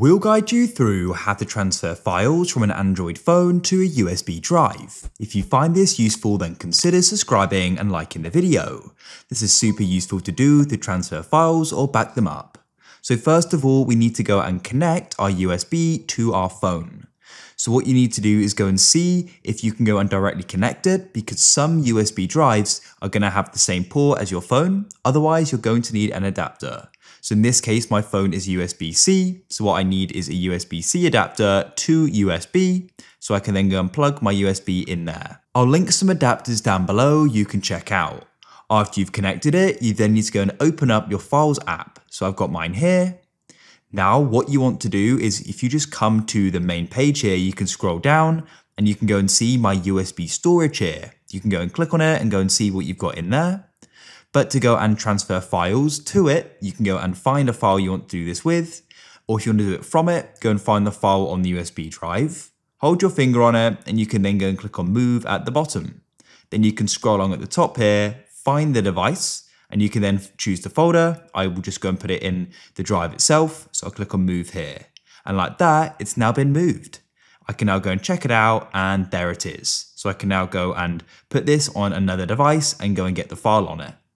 We'll guide you through how to transfer files from an Android phone to a USB drive. If you find this useful then consider subscribing and liking the video. This is super useful to do to transfer files or back them up. So first of all we need to go and connect our USB to our phone. So what you need to do is go and see if you can go and directly connect it because some USB drives are going to have the same port as your phone, otherwise you're going to need an adapter. So in this case, my phone is USB-C. So what I need is a USB-C adapter to USB. So I can then go and plug my USB in there. I'll link some adapters down below you can check out. After you've connected it, you then need to go and open up your Files app. So I've got mine here. Now, what you want to do is if you just come to the main page here, you can scroll down and you can go and see my USB storage here. You can go and click on it and go and see what you've got in there. But to go and transfer files to it, you can go and find a file you want to do this with, or if you want to do it from it, go and find the file on the USB drive. Hold your finger on it, and you can then go and click on Move at the bottom. Then you can scroll along at the top here, find the device, and you can then choose the folder. I will just go and put it in the drive itself. So I'll click on Move here. And like that, it's now been moved. I can now go and check it out, and there it is. So I can now go and put this on another device and go and get the file on it.